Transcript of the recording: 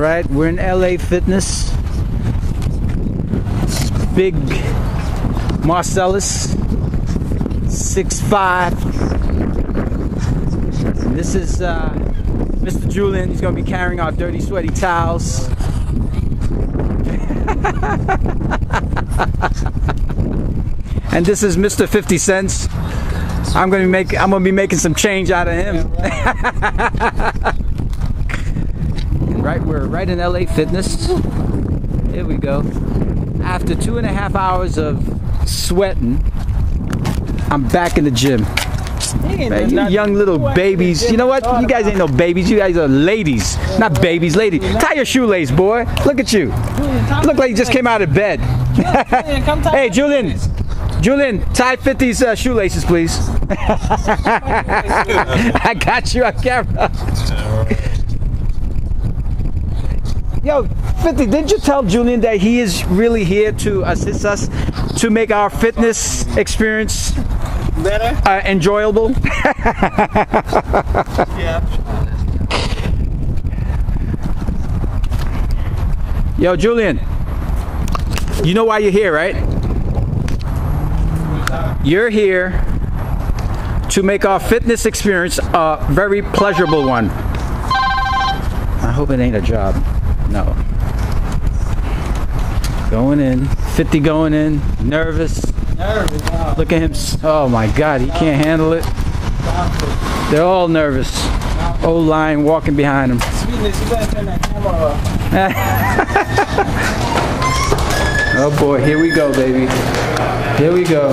right, we're in LA Fitness. Big Marcellus, six five. This is uh, Mr. Julian. He's gonna be carrying our dirty, sweaty towels. and this is Mr. 50 Cents. I'm gonna make I'm gonna be making some change out of him. we're right in LA Fitness. Here we go. After two and a half hours of sweating, I'm back in the gym. Man, you young little babies. You know what? You guys ain't no babies. You guys are ladies. Not babies, ladies. Tie your shoelace, boy. Look at you. Look like you just came out of bed. hey, Julian. Julian, tie 50's uh, shoelaces, please. I got you on camera. Yo, 50, didn't you tell Julian that he is really here to assist us to make our fitness experience Better? uh, enjoyable? Yeah. Yo, Julian, you know why you're here, right? You're here to make our fitness experience a very pleasurable one. I hope it ain't a job. No. Going in, 50 going in, nervous. Nervous. Wow. Look at him. Oh my God, he can't handle it. They're all nervous. Old line walking behind him. Sweetness, you better turn that camera off. Oh boy, here we go, baby. Here we go.